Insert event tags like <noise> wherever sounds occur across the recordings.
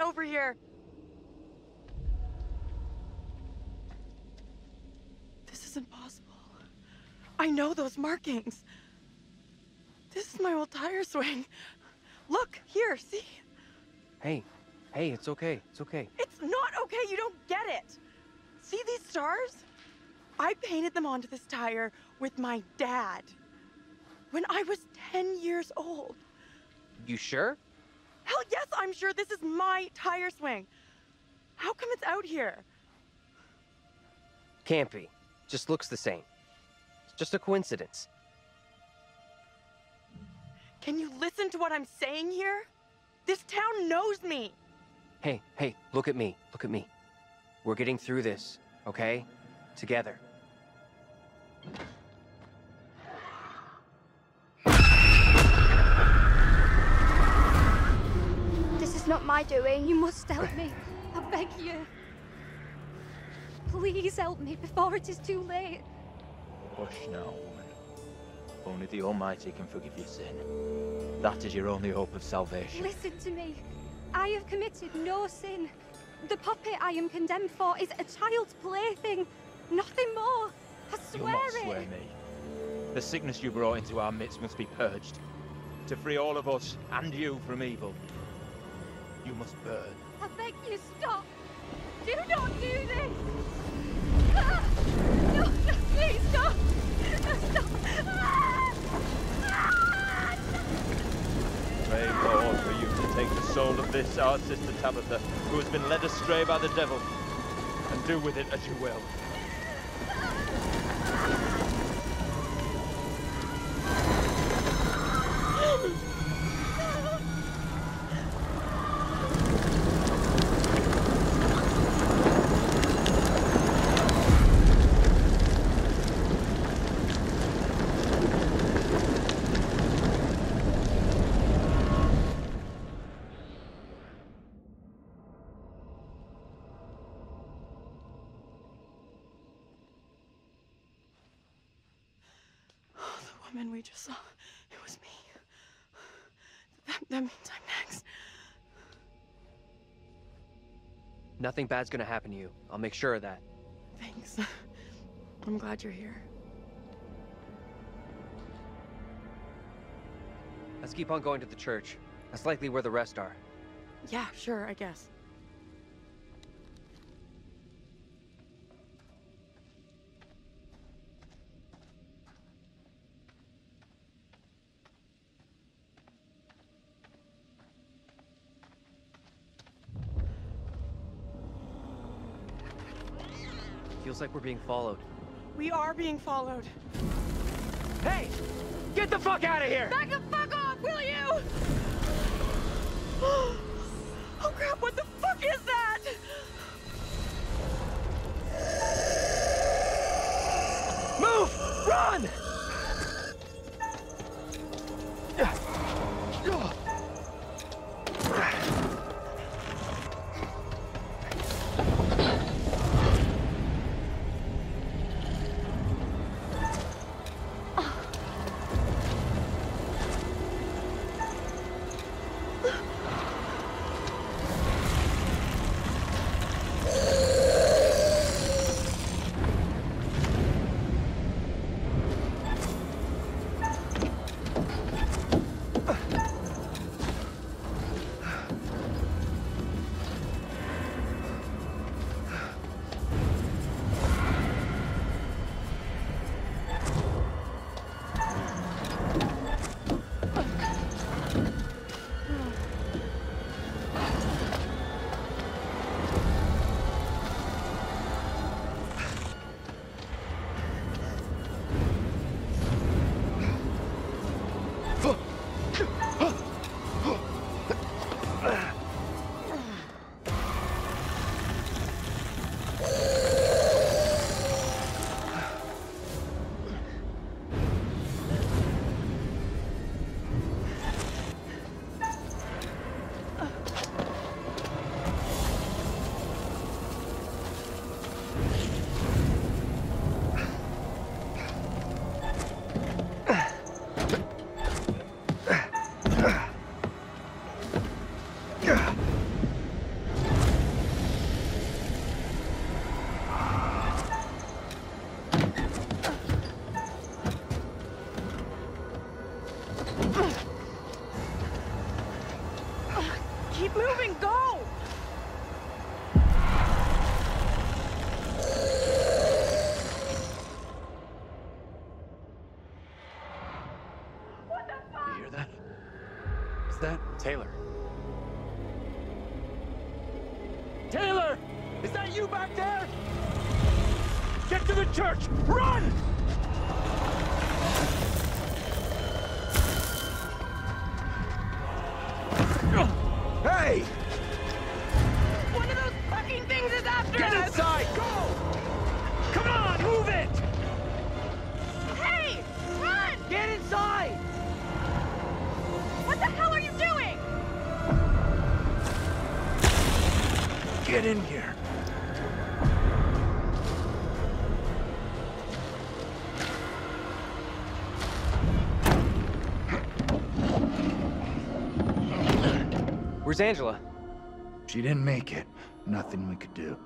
over here. This is impossible. I know those markings. This is my old tire swing. Look, here, see? Hey, hey, it's okay. It's okay. It's not okay, you don't get it. See these stars? I painted them onto this tire with my dad when I was 10 years old. You sure? Hell yes, I'm sure this is my tire swing. How come it's out here? Can't be. Just looks the same. It's just a coincidence. Can you listen to what I'm saying here? This town knows me. Hey, hey, look at me. Look at me. We're getting through this, okay? Together. Is not my doing. You must help me. I beg you. Please help me before it is too late. Hush now, woman. Only the Almighty can forgive your sin. That is your only hope of salvation. Listen to me. I have committed no sin. The puppet I am condemned for is a child's plaything. Nothing more. I You'll swear not it. swear me. The sickness you brought into our midst must be purged. To free all of us and you from evil, you must burn. I beg you, stop. Do not do this. Ah! No, no, please stop. Stop. Ah! Ah! Pray, Lord, for you to take the soul of this, our sister Tabitha, who has been led astray by the devil, and do with it as you will. Woman we just saw, it was me. That, that means I'm next. Nothing bad's gonna happen to you. I'll make sure of that. Thanks. I'm glad you're here. Let's keep on going to the church. That's likely where the rest are. Yeah, sure, I guess. Feels like we're being followed. We are being followed. Hey! Get the fuck out of here! Back the fuck off, will you? <gasps> oh crap, what the fuck is that? Move! Run! That Taylor. Taylor? Is that you back there? Get to the church! Run! Hey! One of those fucking things is after Get us! inside! Go! Get in here. Where's Angela? She didn't make it. Nothing we could do.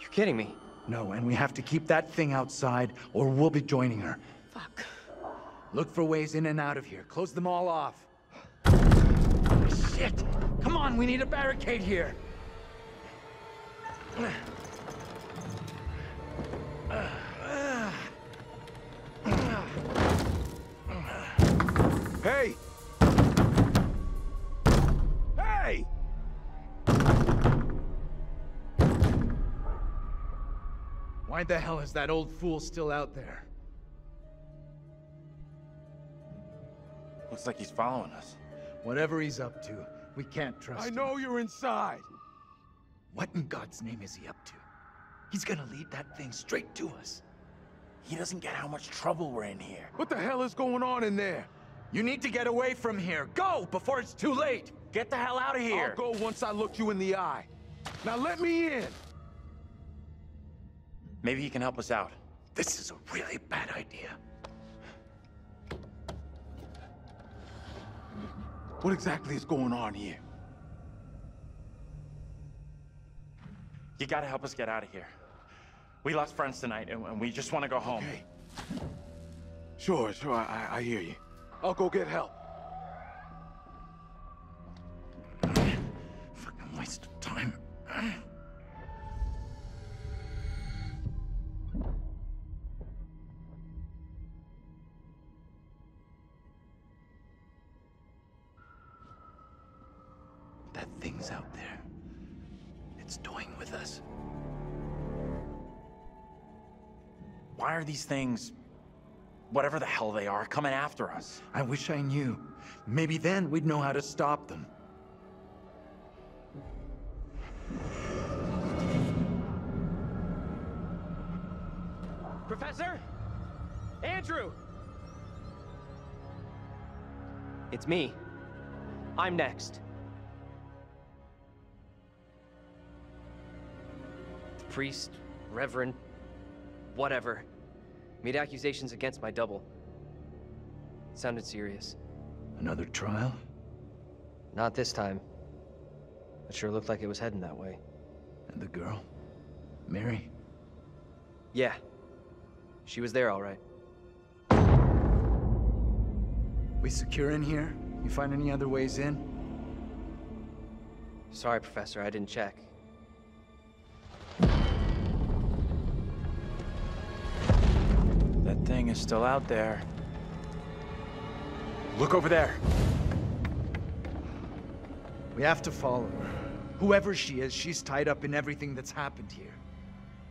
You're kidding me. No, and we have to keep that thing outside, or we'll be joining her. Fuck. Look for ways in and out of here. Close them all off. Shit! Come on, we need a barricade here. Hey! Hey! Why the hell is that old fool still out there? Looks like he's following us. Whatever he's up to, we can't trust I him. I know you're inside. What in God's name is he up to? He's gonna lead that thing straight to us. He doesn't get how much trouble we're in here. What the hell is going on in there? You need to get away from here. Go before it's too late. Get the hell out of here! I'll go once I look you in the eye. Now let me in. Maybe he can help us out. This is a really bad idea. What exactly is going on here? You gotta help us get out of here. We lost friends tonight, and, we just want to go home. Okay. Sure, sure, I, I hear you. I'll go get help. Why are these things, whatever the hell they are, coming after us? I wish I knew. Maybe then we'd know how to stop them. Professor? Andrew! It's me. I'm next. The priest, reverend, whatever, made accusations against my double. It sounded serious. Another trial? Not this time. It sure looked like it was heading that way. And the girl? Mary? Yeah. She was there all right. We secure in here? You find any other ways in? Sorry, Professor, I didn't check. That thing is still out there. Look over there. We have to follow her. Whoever she is, she's tied up in everything that's happened here.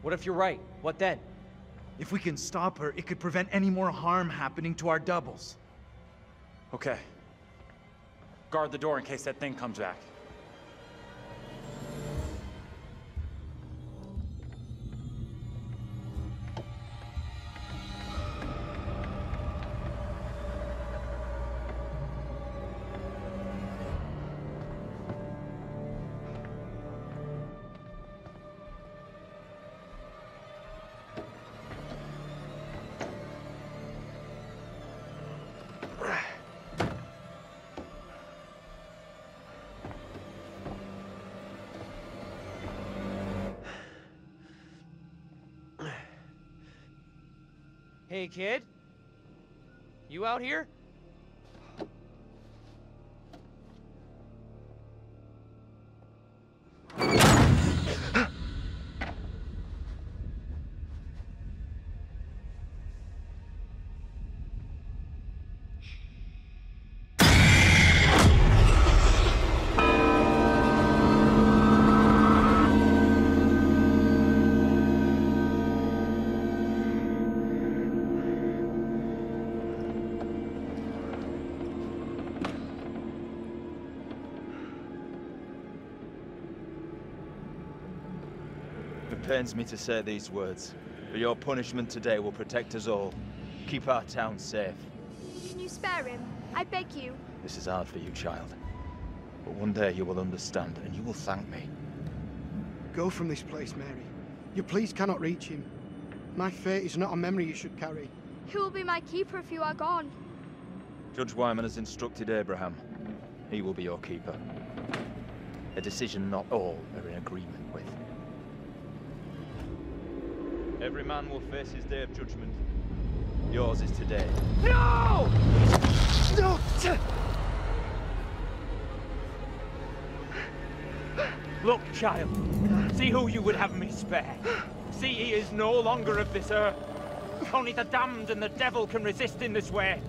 What if you're right? What then? If we can stop her, it could prevent any more harm happening to our doubles. Okay. Guard the door in case that thing comes back. Hey, kid? You out here? Pains me to say these words, but your punishment today will protect us all. Keep our town safe. Can you spare him? I beg you. This is hard for you, child. But one day you will understand, and you will thank me. Go from this place, Mary. Your pleas cannot reach him. My fate is not a memory you should carry. Who will be my keeper if you are gone? Judge Wyman has instructed Abraham. He will be your keeper. A decision not all are in agreement Every man will face his day of judgment. Yours is today. No! No! Look, child. See who you would have me spare. See he is no longer of this earth. Only the damned and the devil can resist in this way.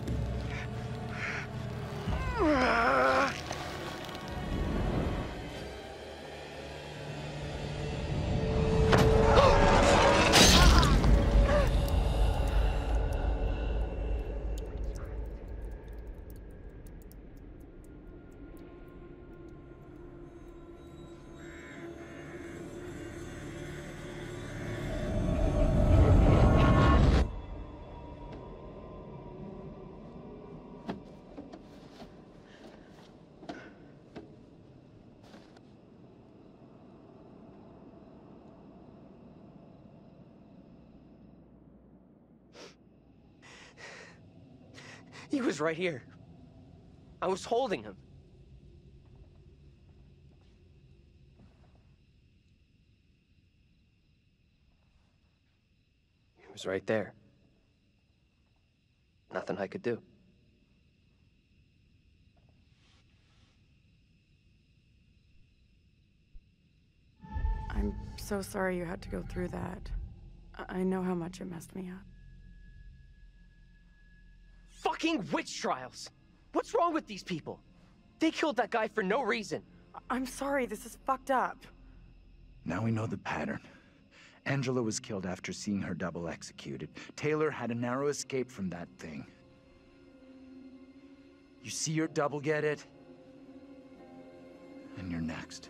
He was right here. I was holding him. He was right there. Nothing I could do. I'm so sorry you had to go through that. I know how much it messed me up. Fucking witch trials! What's wrong with these people? They killed that guy for no reason. I- I'm sorry, this is fucked up. Now we know the pattern. Angela was killed after seeing her double executed. Taylor had a narrow escape from that thing. You see your double get it? And you're next.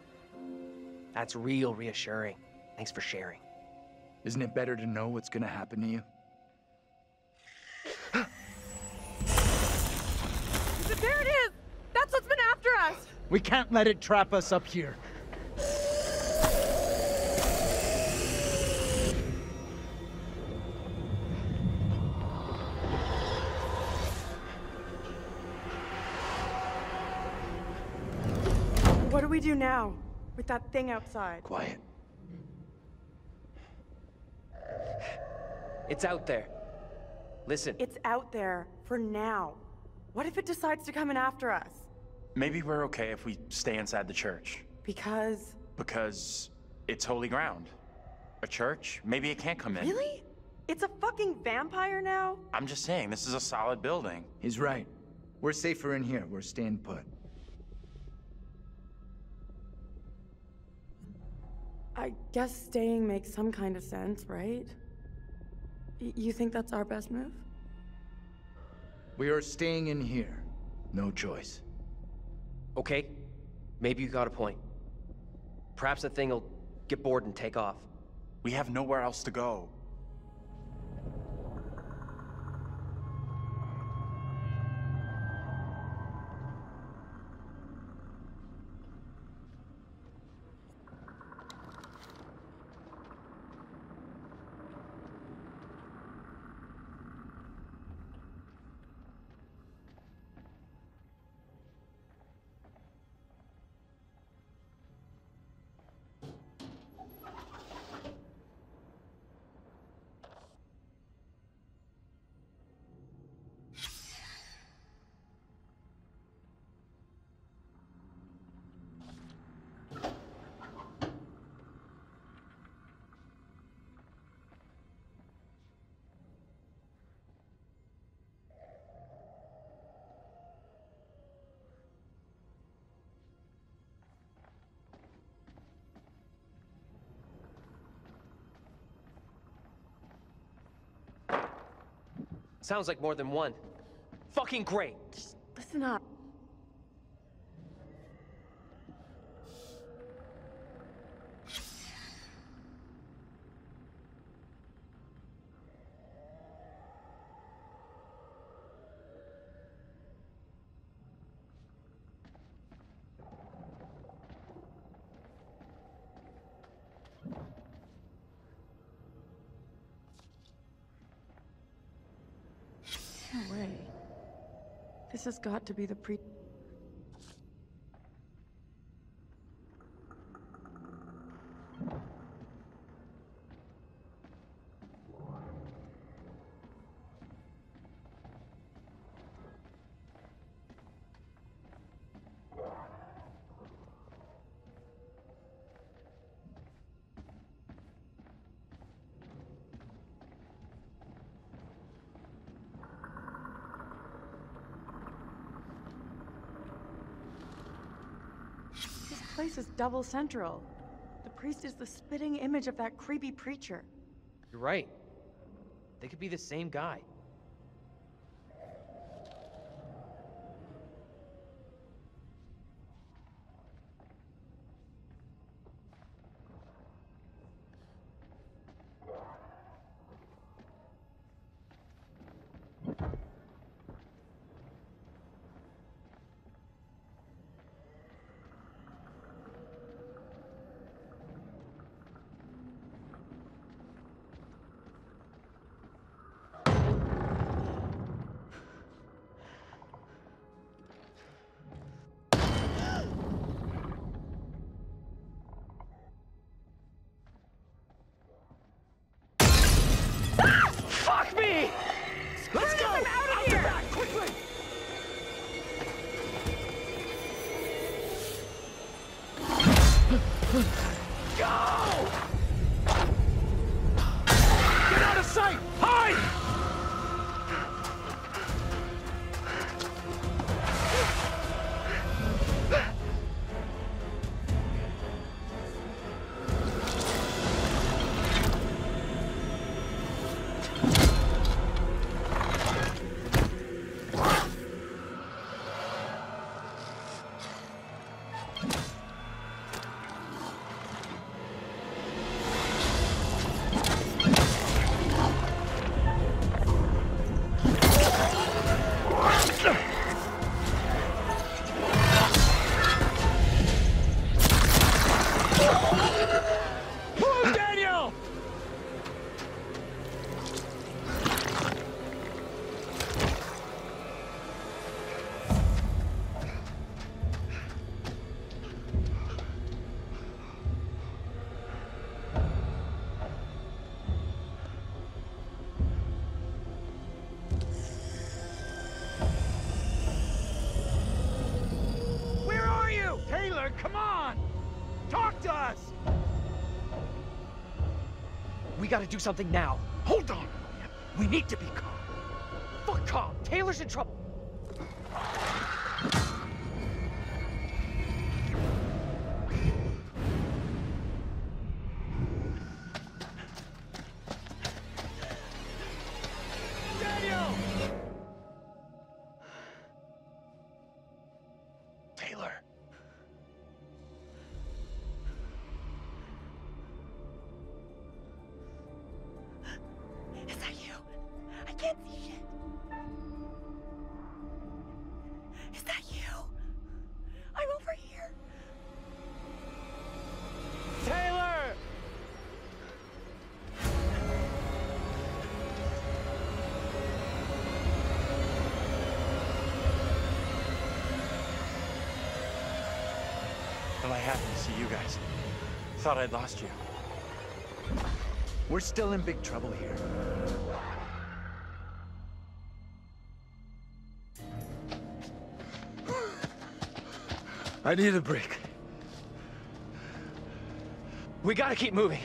That's real reassuring. Thanks for sharing. Isn't it better to know what's gonna happen to you? We can't let it trap us up here. What do we do now? With that thing outside? Quiet. It's out there. Listen, It's out there for now. What if it decides to come in after us? Maybe we're okay if we stay inside the church. Because. Because it's holy ground. A church? Maybe it can't come in. Really? It's a fucking vampire now? I'm just saying, this is a solid building. He's right. We're safer in here. We're staying put. I guess staying makes some kind of sense, right? Y- you think that's our best move? We are staying in here. No choice. Okay? Maybe you got a point. Perhaps the thing will get bored and take off. We have nowhere else to go. Sounds like more than one. Fucking great. Listen up. No way. This has got to be the pre. Double central. The priest is the spitting image of that creepy preacher. You're right. They could be the same guy. Gotta do something now. Hold on! We need to be calm. Fuck calm. Taylor's in trouble. See you guys. Thought I'd lost you. We're still in big trouble here. I need a break. We gotta keep moving.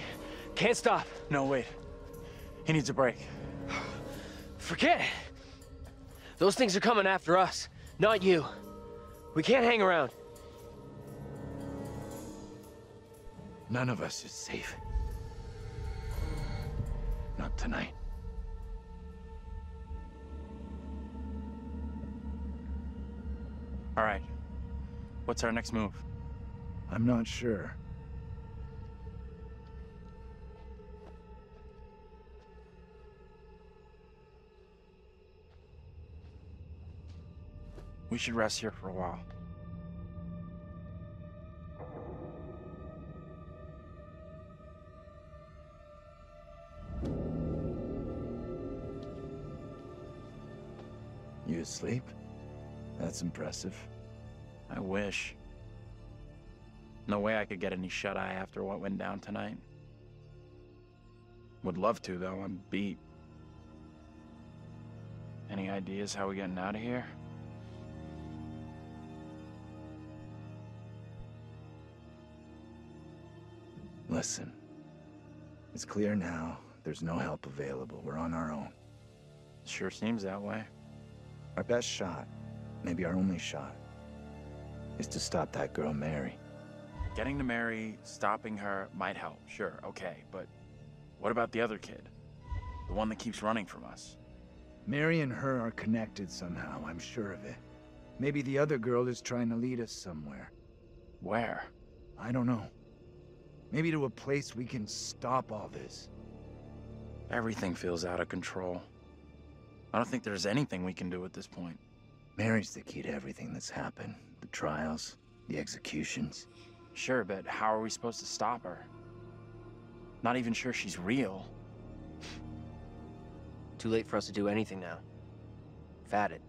Can't stop. No, wait. He needs a break. Forget it. Those things are coming after us, not you. We can't hang around. None of us is safe. Not tonight. All right. What's our next move? I'm not sure. We should rest here for a while. Sleep. That's impressive. I wish. No way I could get any shut-eye after what went down tonight. Would love to, though. I'm beat. Any ideas how we're getting out of here? Listen. It's clear now. There's no help available. We're on our own. Sure seems that way. Our best shot, maybe our only shot, is to stop that girl, Mary. Getting to Mary, stopping her might help, sure, okay, but what about the other kid? The one that keeps running from us? Mary and her are connected somehow, I'm sure of it. Maybe the other girl is trying to lead us somewhere. Where? I don't know. Maybe to a place we can stop all this. Everything feels out of control. I don't think there's anything we can do at this point. Mary's the key to everything that's happened. The trials, the executions. Sure, but how are we supposed to stop her? Not even sure she's real. Too late for us to do anything now. We've had it.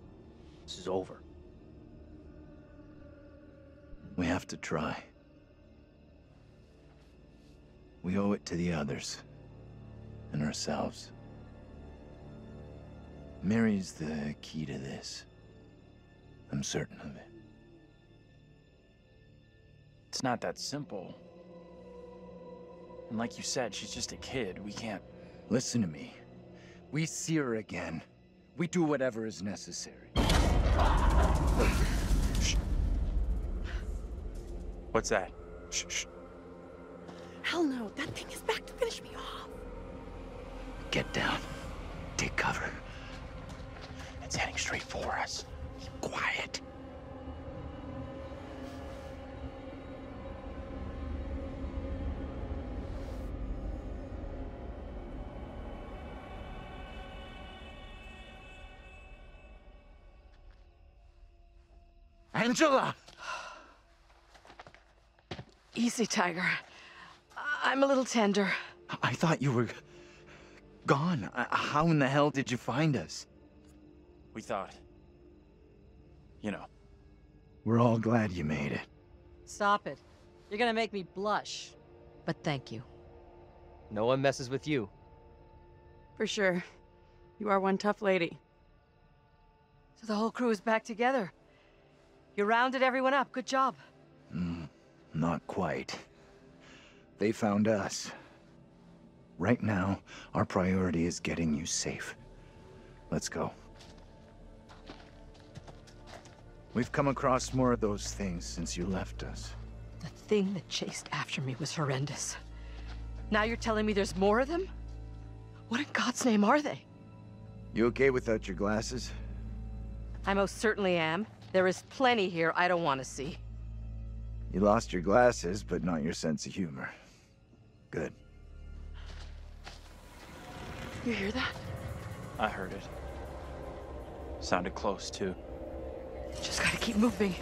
This is over. We have to try. We owe it to the others. And ourselves. Mary's the key to this. I'm certain of it. It's not that simple. And like you said, she's just a kid. We can't... Listen to me. We see her again. We do whatever is necessary. What's that? Shh, shh. Hell no, that thing is back to finish me off. Get down. Take cover. It's heading straight for us. Quiet. Angela! Easy, Tiger. I- I'm a little tender. I thought you were gone. Uh, How in the hell did you find us? We thought... You know. We're all glad you made it. Stop it. You're gonna make me blush. But thank you. No one messes with you. For sure. You are one tough lady. So the whole crew is back together. You rounded everyone up. Good job. Mm, not quite. They found us. Right now, our priority is getting you safe. Let's go. We've come across more of those things since you left us. The thing that chased after me was horrendous. Now you're telling me there's more of them? What in God's name are they? You okay without your glasses? I most certainly am. There is plenty here I don't want to see. You lost your glasses, but not your sense of humor. Good. You hear that? I heard it. Sounded close, too. Just gotta keep moving.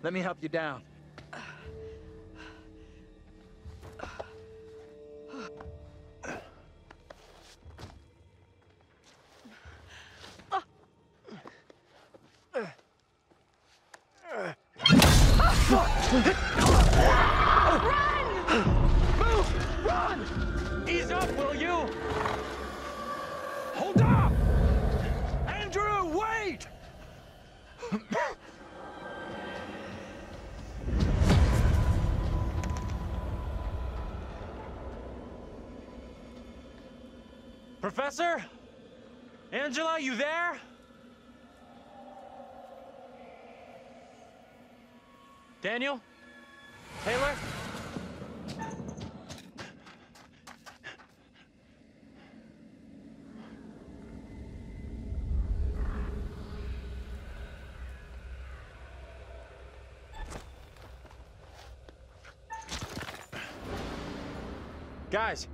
Let me help you down. Professor? Angela, you there? Daniel? Taylor? Guys.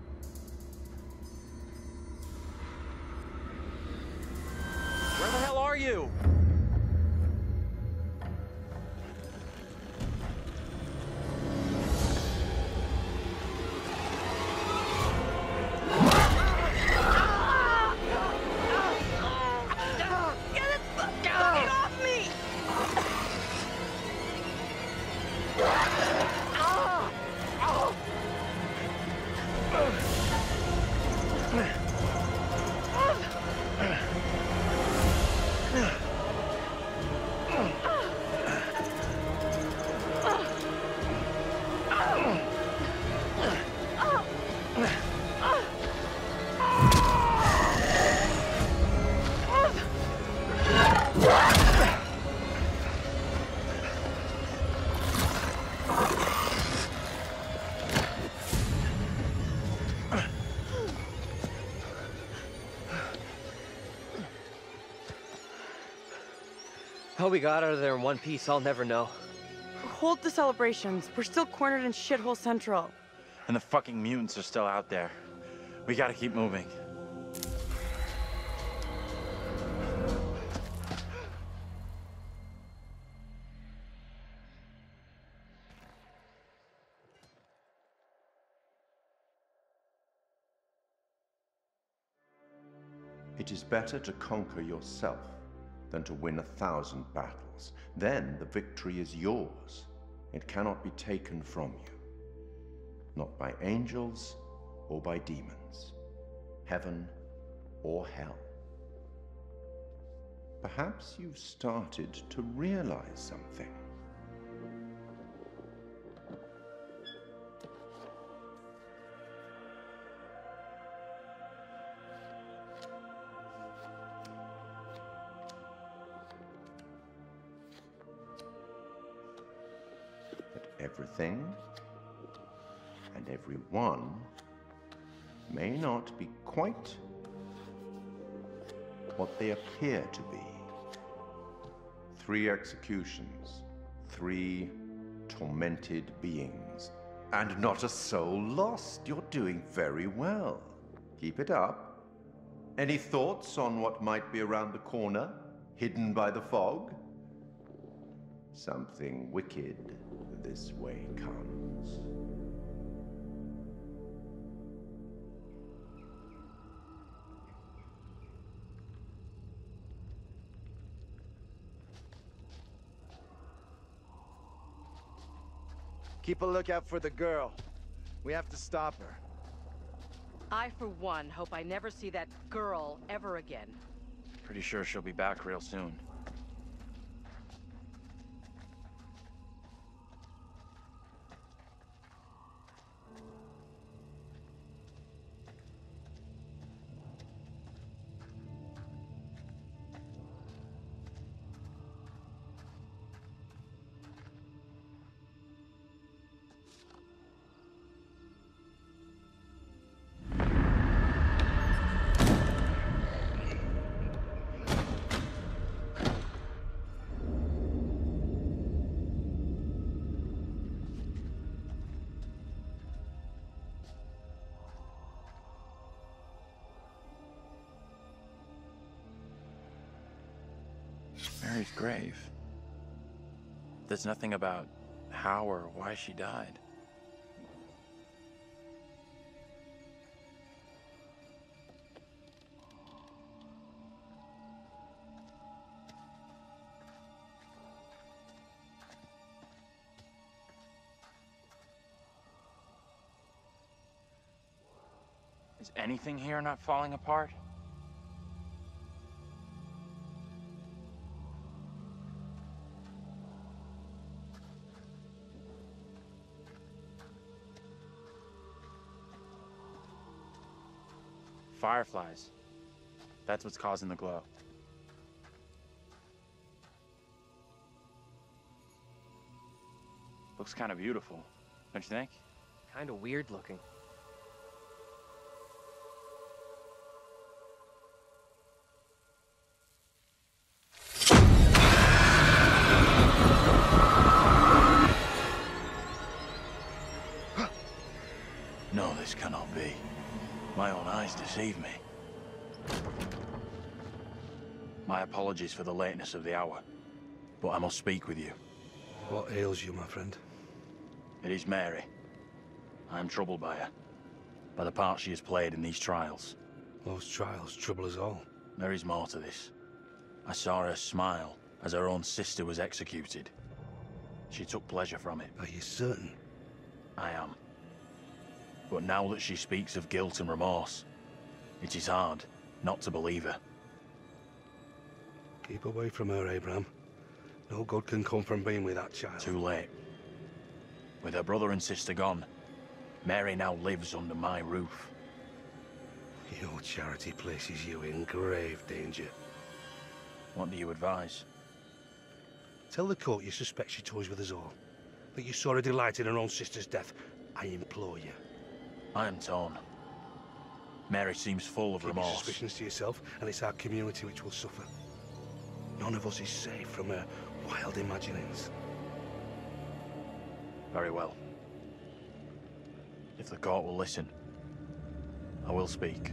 How we got out of there in one piece, I'll never know. Hold the celebrations. We're still cornered in Shithole Central. And the fucking mutants are still out there. We gotta keep moving. It is better to conquer yourself than to win a thousand battles. Then the victory is yours. It cannot be taken from you. Not by angels or by demons, heaven or hell. Perhaps you've started to realize something. Everything and everyone may not be quite what they appear to be. Three executions, three tormented beings, and not a soul lost. You're doing very well. Keep it up. Any thoughts on what might be around the corner, hidden by the fog? Something wicked this way comes. Keep a lookout for the girl. We have to stop her. I, for one, hope I never see that girl ever again. Pretty sure she'll be back real soon. Mary's grave. There's nothing about how or why she died. Is anything here not falling apart? Fireflies. That's what's causing the glow. Looks kind of beautiful, don't you think? Kind of weird looking. Deceive me. My apologies for the lateness of the hour, but I must speak with you. What ails you, my friend? It is Mary. I am troubled by her, by the part she has played in these trials. Those trials trouble us all. There is more to this. I saw her smile as her own sister was executed. She took pleasure from it. Are you certain? I am. But now that she speaks of guilt and remorse, it is hard not to believe her. Keep away from her, Abraham. No good can come from being with that child. Too late. With her brother and sister gone, Mary now lives under my roof. Your charity places you in grave danger. What do you advise? Tell the court you suspect she toys with us all. That you saw her delight in her own sister's death. I implore you. I am torn. Mary seems full of Keep your remorse. suspicions to yourself, and it's our community which will suffer. None of us is safe from her wild imaginings. Very well. If the court will listen, I will speak.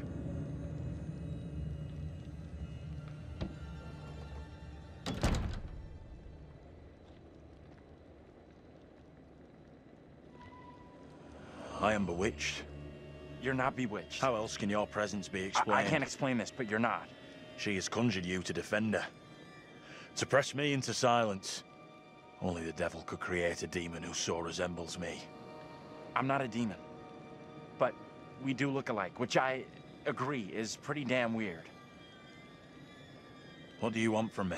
I am bewitched. You're not bewitched. How else can your presence be I, explained? I can't explain this, but you're not. She has conjured you to defend her. To press me into silence. Only the devil could create a demon who so resembles me. I'm not a demon. But we do look alike, which I agree is pretty damn weird. What do you want from me?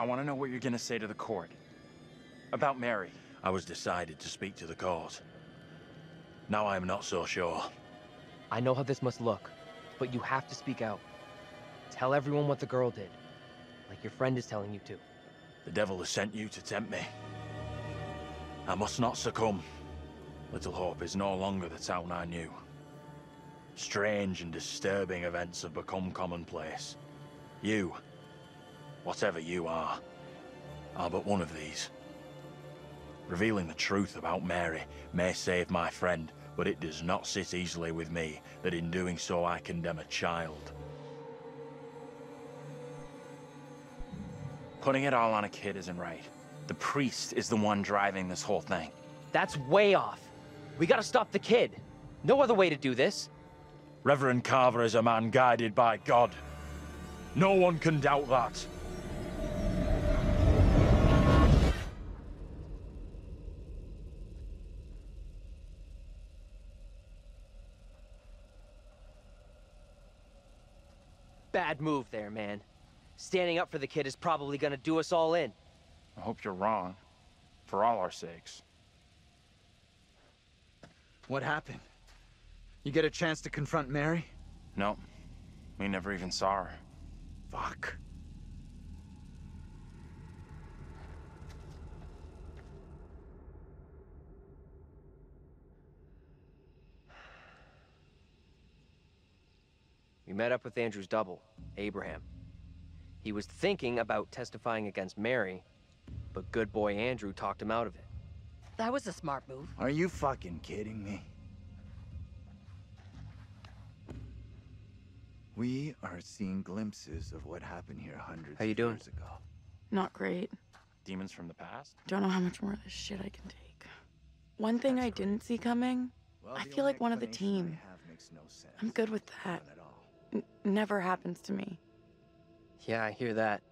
I want to know what you're going to say to the court. About Mary. I was decided to speak to the court. Now I am not so sure. I know how this must look, but you have to speak out. Tell everyone what the girl did, like your friend is telling you to. The devil has sent you to tempt me. I must not succumb. Little Hope is no longer the town I knew. Strange and disturbing events have become commonplace. You, whatever you are, are but one of these. Revealing the truth about Mary may save my friend, but it does not sit easily with me that in doing so I condemn a child. Putting it all on a kid isn't right. The priest is the one driving this whole thing. That's way off. We gotta stop the kid. No other way to do this. Reverend Carver is a man guided by God. No one can doubt that. Bad move there, man. Standing up for the kid is probably gonna do us all in. I hope you're wrong. For all our sakes. What happened? You get a chance to confront Mary? No. We never even saw her. Fuck. Met up with Andrew's double, Abraham. He was thinking about testifying against Mary, but good boy Andrew talked him out of it. That was a smart move. Are you fucking kidding me? We are seeing glimpses of what happened here hundreds How you of doing? years ago. Not great. Demons from the past? Don't know how much more of this shit I can take. One thing I didn't see coming, Well, I feel like one of the team. I have makes no sense. I'm good with that. Never happens to me. Yeah, I hear that.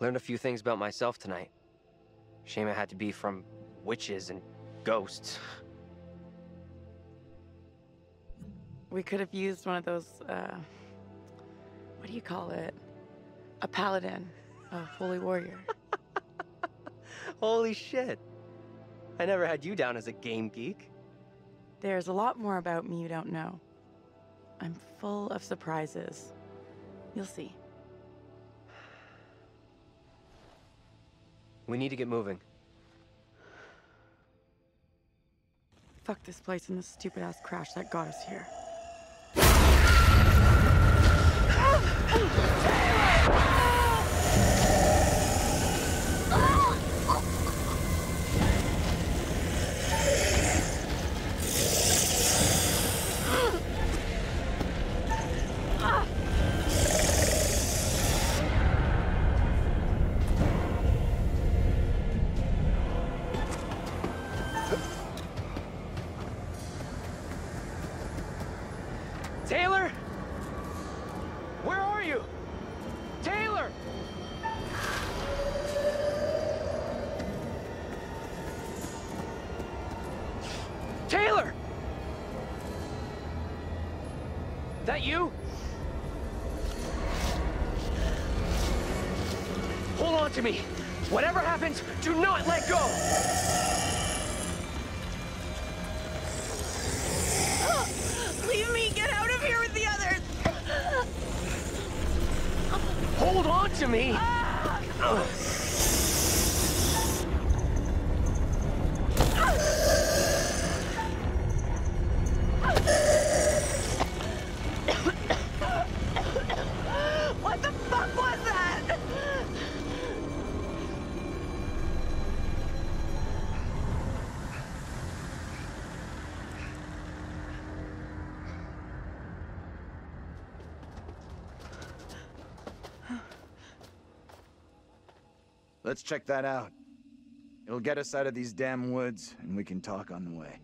Learned a few things about myself tonight. Shame it had to be from witches and ghosts. We could have used one of those, uh, what do you call it? A paladin, a holy warrior. <laughs> Holy shit. I never had you down as a game geek. There's a lot more about me you don't know. I'm full of surprises. You'll see. We need to get moving. Fuck this place and this stupid ass crash that got us here. Taylor! That you? Hold on to me. Whatever happens, do not let go! To me. What check that out. It'll get us out of these damn woods, and we can talk on the way.